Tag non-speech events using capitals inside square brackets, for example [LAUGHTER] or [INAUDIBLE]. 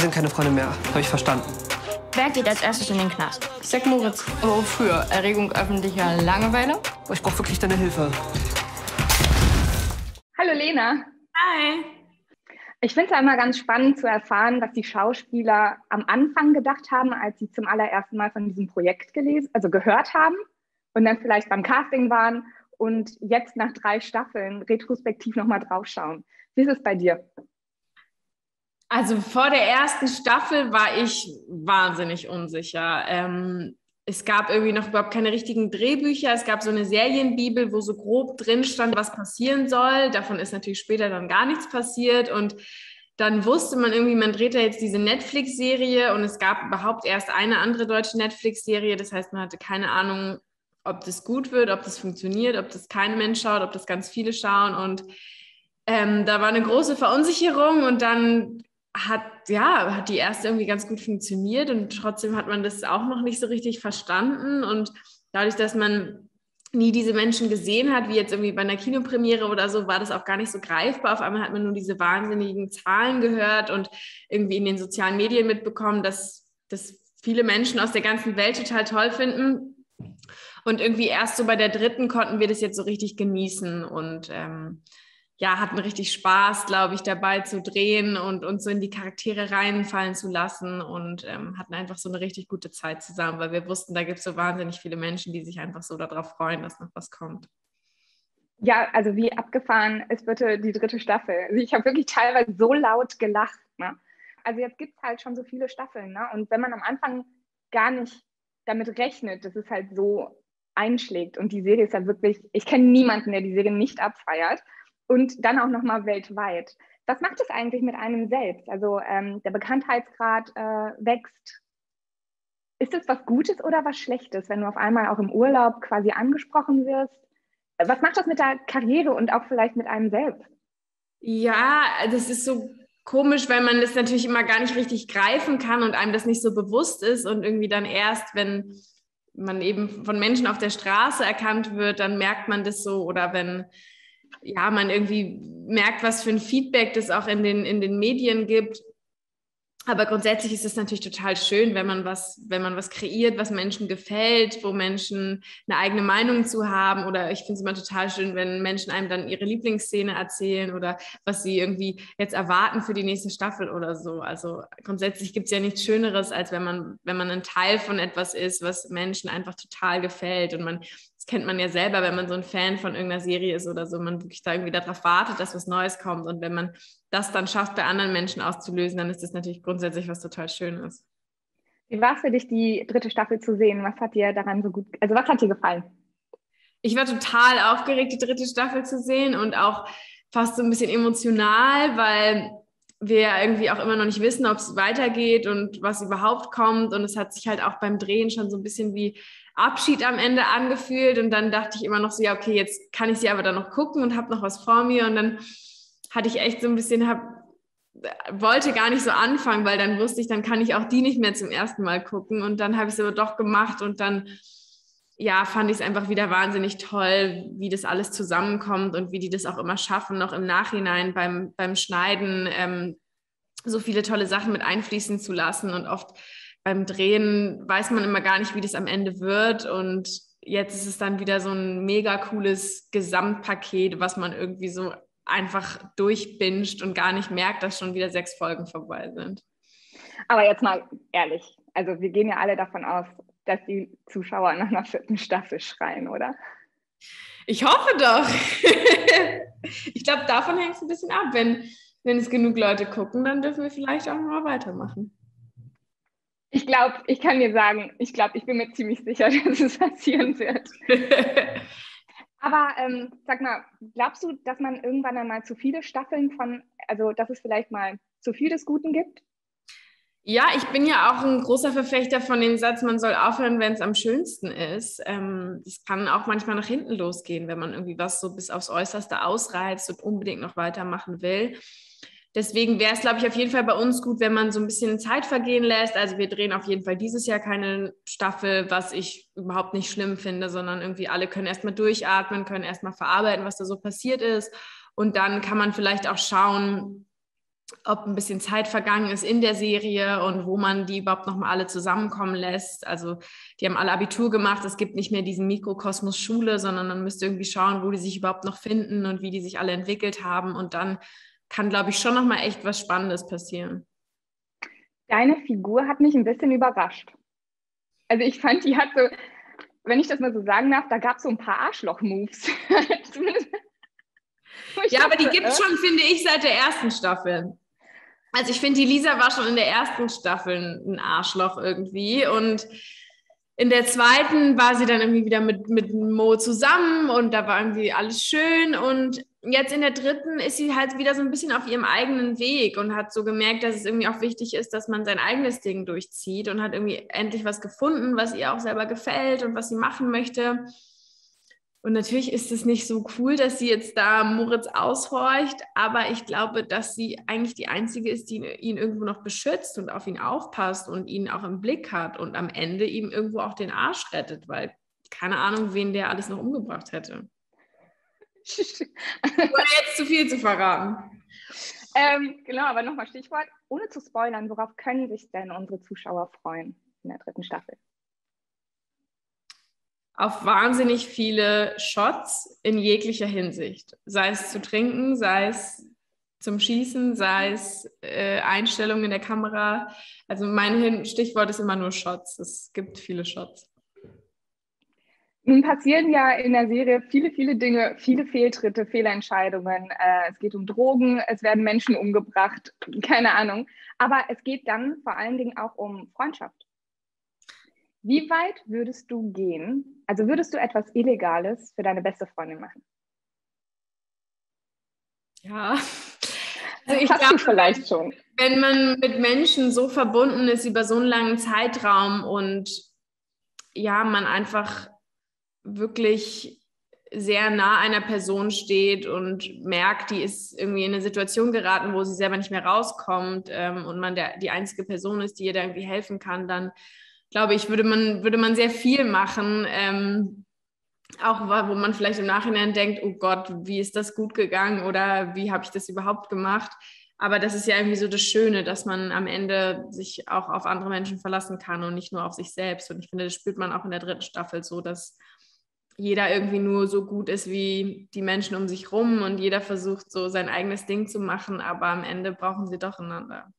Wir sind keine Freunde mehr. Habe ich verstanden. Wer geht als erstes in den Knast? Ich sag Moritz. Aber wofür? Erregung öffentlicher Langeweile? Oh, ich brauche wirklich deine Hilfe. Hallo Lena. Hi. Ich finde es immer ganz spannend zu erfahren, was die Schauspieler am Anfang gedacht haben, als sie zum allerersten Mal von diesem Projekt gelesen, also gehört haben und dann vielleicht beim Casting waren und jetzt nach drei Staffeln retrospektiv nochmal draufschauen. Wie ist es bei dir? Also vor der ersten Staffel war ich wahnsinnig unsicher. Ähm, es gab irgendwie noch überhaupt keine richtigen Drehbücher. Es gab so eine Serienbibel, wo so grob drin stand, was passieren soll. Davon ist natürlich später dann gar nichts passiert. Und dann wusste man irgendwie, man dreht da jetzt diese Netflix-Serie und es gab überhaupt erst eine andere deutsche Netflix-Serie. Das heißt, man hatte keine Ahnung, ob das gut wird, ob das funktioniert, ob das kein Mensch schaut, ob das ganz viele schauen. Und ähm, da war eine große Verunsicherung und dann hat, ja, hat die erste irgendwie ganz gut funktioniert und trotzdem hat man das auch noch nicht so richtig verstanden. Und dadurch, dass man nie diese Menschen gesehen hat, wie jetzt irgendwie bei einer Kinopremiere oder so, war das auch gar nicht so greifbar. Auf einmal hat man nur diese wahnsinnigen Zahlen gehört und irgendwie in den sozialen Medien mitbekommen, dass das viele Menschen aus der ganzen Welt total toll finden. Und irgendwie erst so bei der dritten konnten wir das jetzt so richtig genießen und ähm, ja, hatten richtig Spaß, glaube ich, dabei zu drehen und uns so in die Charaktere reinfallen zu lassen und ähm, hatten einfach so eine richtig gute Zeit zusammen, weil wir wussten, da gibt es so wahnsinnig viele Menschen, die sich einfach so darauf freuen, dass noch was kommt. Ja, also wie abgefahren ist bitte die dritte Staffel. Also ich habe wirklich teilweise so laut gelacht. Ne? Also jetzt gibt es halt schon so viele Staffeln. Ne? Und wenn man am Anfang gar nicht damit rechnet, dass es halt so einschlägt und die Serie ist ja wirklich, ich kenne niemanden, der die Serie nicht abfeiert und dann auch nochmal weltweit. Was macht es eigentlich mit einem selbst? Also ähm, der Bekanntheitsgrad äh, wächst. Ist es was Gutes oder was Schlechtes, wenn du auf einmal auch im Urlaub quasi angesprochen wirst? Was macht das mit der Karriere und auch vielleicht mit einem selbst? Ja, das ist so komisch, weil man das natürlich immer gar nicht richtig greifen kann und einem das nicht so bewusst ist und irgendwie dann erst, wenn man eben von Menschen auf der Straße erkannt wird, dann merkt man das so oder wenn ja, man irgendwie merkt, was für ein Feedback das auch in den, in den Medien gibt. Aber grundsätzlich ist es natürlich total schön, wenn man was, wenn man was kreiert, was Menschen gefällt, wo Menschen eine eigene Meinung zu haben. Oder ich finde es immer total schön, wenn Menschen einem dann ihre Lieblingsszene erzählen oder was sie irgendwie jetzt erwarten für die nächste Staffel oder so. Also grundsätzlich gibt es ja nichts Schöneres, als wenn man, wenn man ein Teil von etwas ist, was Menschen einfach total gefällt und man kennt man ja selber, wenn man so ein Fan von irgendeiner Serie ist oder so, man wirklich da irgendwie darauf wartet, dass was Neues kommt. Und wenn man das dann schafft, bei anderen Menschen auszulösen, dann ist das natürlich grundsätzlich was total Schönes. Wie war es für dich, die dritte Staffel zu sehen? Was hat dir daran so gut, also was hat dir gefallen? Ich war total aufgeregt, die dritte Staffel zu sehen und auch fast so ein bisschen emotional, weil wir irgendwie auch immer noch nicht wissen, ob es weitergeht und was überhaupt kommt. Und es hat sich halt auch beim Drehen schon so ein bisschen wie Abschied am Ende angefühlt. Und dann dachte ich immer noch so, ja, okay, jetzt kann ich sie aber dann noch gucken und habe noch was vor mir. Und dann hatte ich echt so ein bisschen, hab, wollte gar nicht so anfangen, weil dann wusste ich, dann kann ich auch die nicht mehr zum ersten Mal gucken. Und dann habe ich es aber doch gemacht und dann ja, fand ich es einfach wieder wahnsinnig toll, wie das alles zusammenkommt und wie die das auch immer schaffen, noch im Nachhinein beim, beim Schneiden ähm, so viele tolle Sachen mit einfließen zu lassen und oft beim Drehen weiß man immer gar nicht, wie das am Ende wird. Und jetzt ist es dann wieder so ein mega cooles Gesamtpaket, was man irgendwie so einfach durchbinscht und gar nicht merkt, dass schon wieder sechs Folgen vorbei sind. Aber jetzt mal ehrlich, also wir gehen ja alle davon aus, dass die Zuschauer nach einer vierten Staffel schreien, oder? Ich hoffe doch. [LAUGHS] ich glaube, davon hängt es ein bisschen ab. Wenn, wenn es genug Leute gucken, dann dürfen wir vielleicht auch mal weitermachen. Ich glaube, ich kann dir sagen, ich glaube, ich bin mir ziemlich sicher, [LAUGHS] dass es passieren wird. [LAUGHS] Aber ähm, sag mal, glaubst du, dass man irgendwann einmal zu viele Staffeln von, also dass es vielleicht mal zu viel des Guten gibt? Ja, ich bin ja auch ein großer Verfechter von dem Satz, man soll aufhören, wenn es am schönsten ist. Ähm, das kann auch manchmal nach hinten losgehen, wenn man irgendwie was so bis aufs Äußerste ausreizt und unbedingt noch weitermachen will. Deswegen wäre es, glaube ich, auf jeden Fall bei uns gut, wenn man so ein bisschen Zeit vergehen lässt. Also wir drehen auf jeden Fall dieses Jahr keine Staffel, was ich überhaupt nicht schlimm finde, sondern irgendwie alle können erstmal durchatmen, können erstmal verarbeiten, was da so passiert ist. Und dann kann man vielleicht auch schauen, ob ein bisschen Zeit vergangen ist in der Serie und wo man die überhaupt noch mal alle zusammenkommen lässt. Also die haben alle Abitur gemacht. Es gibt nicht mehr diesen Mikrokosmos Schule, sondern man müsste irgendwie schauen, wo die sich überhaupt noch finden und wie die sich alle entwickelt haben. Und dann kann, glaube ich, schon noch mal echt was Spannendes passieren. Deine Figur hat mich ein bisschen überrascht. Also ich fand, die hat so, wenn ich das mal so sagen darf, da gab es so ein paar Arschloch-Moves. [LAUGHS] ja, aber die gibt es schon, finde ich, seit der ersten Staffel. Also ich finde, die Lisa war schon in der ersten Staffel ein Arschloch irgendwie und in der zweiten war sie dann irgendwie wieder mit, mit Mo zusammen und da war irgendwie alles schön und jetzt in der dritten ist sie halt wieder so ein bisschen auf ihrem eigenen Weg und hat so gemerkt, dass es irgendwie auch wichtig ist, dass man sein eigenes Ding durchzieht und hat irgendwie endlich was gefunden, was ihr auch selber gefällt und was sie machen möchte. Und natürlich ist es nicht so cool, dass sie jetzt da Moritz aushorcht, aber ich glaube, dass sie eigentlich die Einzige ist, die ihn irgendwo noch beschützt und auf ihn aufpasst und ihn auch im Blick hat und am Ende ihm irgendwo auch den Arsch rettet, weil keine Ahnung, wen der alles noch umgebracht hätte. [LAUGHS] Ohne jetzt zu viel zu verraten. Ähm, genau, aber nochmal Stichwort, ohne zu spoilern, worauf können sich denn unsere Zuschauer freuen in der dritten Staffel? Auf wahnsinnig viele Shots in jeglicher Hinsicht. Sei es zu trinken, sei es zum Schießen, sei es äh, Einstellungen in der Kamera. Also mein Stichwort ist immer nur Shots. Es gibt viele Shots. Nun passieren ja in der Serie viele, viele Dinge, viele Fehltritte, Fehlentscheidungen. Äh, es geht um Drogen, es werden Menschen umgebracht, keine Ahnung. Aber es geht dann vor allen Dingen auch um Freundschaft. Wie weit würdest du gehen? Also würdest du etwas Illegales für deine beste Freundin machen? Ja. Also ich glaube, vielleicht schon. Wenn man mit Menschen so verbunden ist über so einen langen Zeitraum und ja, man einfach wirklich sehr nah einer Person steht und merkt, die ist irgendwie in eine Situation geraten, wo sie selber nicht mehr rauskommt ähm, und man der, die einzige Person ist, die ihr da irgendwie helfen kann, dann glaube ich, würde man, würde man sehr viel machen. Ähm, auch wo man vielleicht im Nachhinein denkt, oh Gott, wie ist das gut gegangen oder wie habe ich das überhaupt gemacht? Aber das ist ja irgendwie so das Schöne, dass man am Ende sich auch auf andere Menschen verlassen kann und nicht nur auf sich selbst. Und ich finde, das spürt man auch in der dritten Staffel so, dass jeder irgendwie nur so gut ist wie die Menschen um sich rum und jeder versucht so sein eigenes Ding zu machen, aber am Ende brauchen sie doch einander.